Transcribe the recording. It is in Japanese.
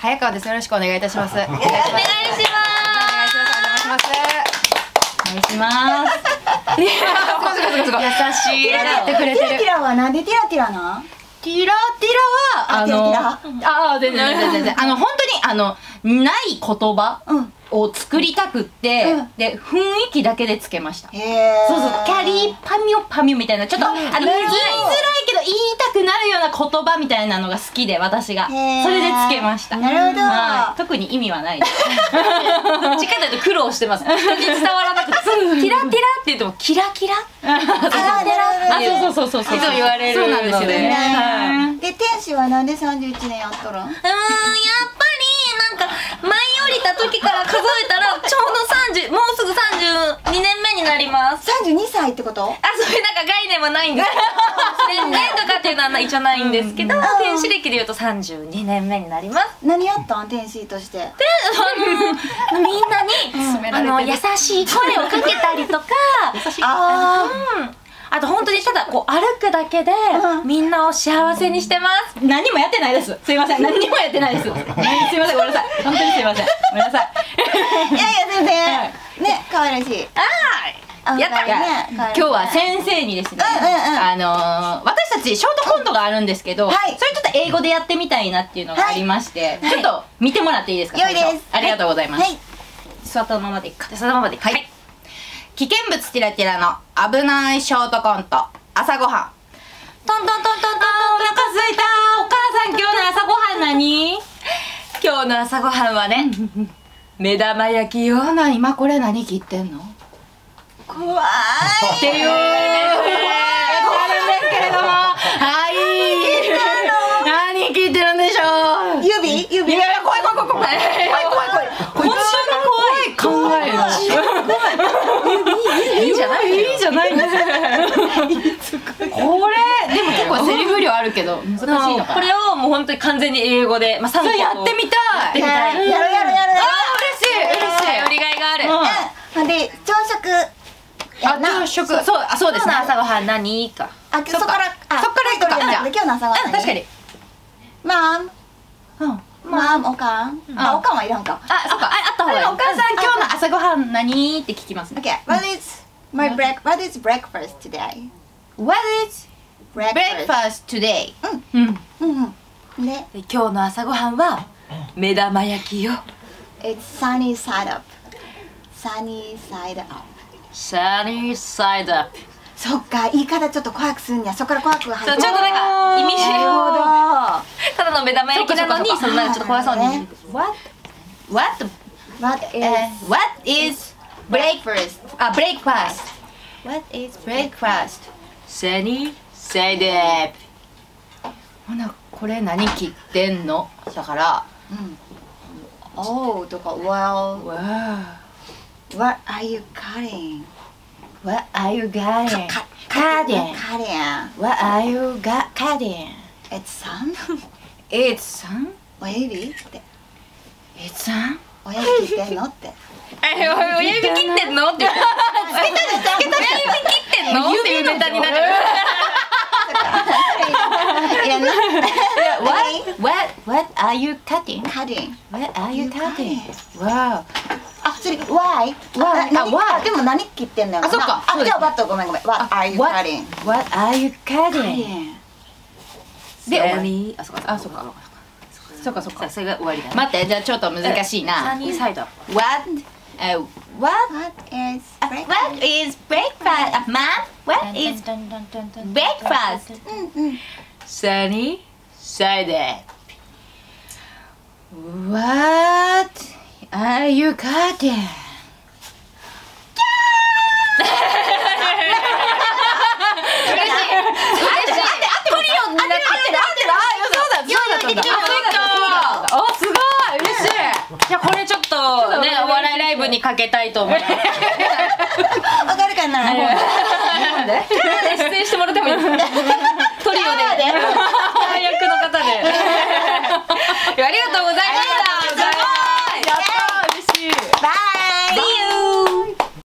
早川です。よろしくお願いいたします。お願いします。お願いします。お願いします。いやーすごいすごいすごいます優しい。やってくれてるティラティラはなん？でティラティラなんティラティラ？はあのあああ全然全然。全然あの本当にあのない言葉うん。を作りたくって、うん。で雰囲気だけでつけました。そうそうキャリーパミュパミュみたいなちょっとあの言いづらいけど言いたくなな言葉みたいなのが好きで私が。それでつけました。なるほど。はい。特に意味はないです。どっちかというと苦労してます。人に伝わらなくてキラキラって言ってもキラキラ？あそうそうそうそうそう。いつも言われるそうなんですよね。はで天使はなんで31年やっとるん？うーんやっぱりなんか舞い降りた時から数えたらちょうど30もうすぐ32年目になります。32歳ってこと？あそういうなんか概念はないんです年齢とかっていうのは一応ないんですけどうん？天使歴でいうと32年目になります何やったん天使。としてあのみんなに、あの優しい声をかけたりとか。あうん。あと本当にただこう歩くだけで、うん。みんなを幸せにしてます。何もやってないです。すいません。何にもやってないです。すいません。ごめんなさい。本当にすいません。ごめんなさい。あいやいや全然ね可愛らしい。あやった。ね。今日は先生にですね、うんうんうん。あのー私たちショートコントがあるんですけど、はい。それちょっと英語でやってみたいなっていうのがありまして、はい。ちょっと見てもらっていいですか良いです。ありがとうございます、はい。座ったままでいいか。そのままではい、危険物ティラティラの危ないショートコント。朝ごはん。トントントントントンお腹すいた。お母さん今日の朝ごはん何？今日の朝ごはんはね 目玉焼きよあな今これ何切ってんの？怖い。っていこれでも結構セリフ量あるけど難しいのかな？これをもう本当に完全に英語で、まあ、3それやってみたい。やろうやろうやろうやろ嬉しい嬉しい。やりがいがある、うん。で朝食。やあな朝食。そうあそうです。ね今日の。朝ごはん何か。あそこか。らあそっから行くか。じゃあ。今日の朝ごはんうん確かに。マンうん。マンおかん。あおかんはいらんか。あそうか。ああった方がいい。お母さん今日の朝ごはん何？って聞きますね。Okay what is my break what is breakfast today? What is breakfast today? うんうんうんでで今日の朝ごはんは目玉焼きよ It's sunny side up sunny side up サニーサイドアップそっか言い方ちょっと怖くすんやそこから怖く入そうちょっとなんか意味深なるほどただの目玉焼きなのにそのなんかちょっと怖そうにね What? What? What is Uh, what is breakfast? あ、breakfast. What is breakfast? サニーサイドアップほな、これ何切ってんのだから、うん Oh とか Well. What are you cutting? What are you cutting? か Cutting. Cutting What are you cutting? It's sun? It's sun? 親指って It's sun? 親指切ってんのってえ親指切ってんのって言って親指切ってんのっていうネタになっちゃういやな What? What? What are you cutting? Cutting What are you cutting? Wow. あ、それ Why? Why？あ why？あでも何切ってんのよあそっかあじゃあバットごめんごめん What are you cutting? What are you cutting? で、終わりあそっかあ、そっか。そっかそっか。それが終わりだね待って、じゃあちょっと難しいサな。ニーサイド What? Uh, what? What is What is breakfast? Uh, Mom? What is breakfast? うん What are you cutting? これちょっとねお笑いライブにかけたいと思いますわかるかな日本で出演してもらってもいいですかトリオで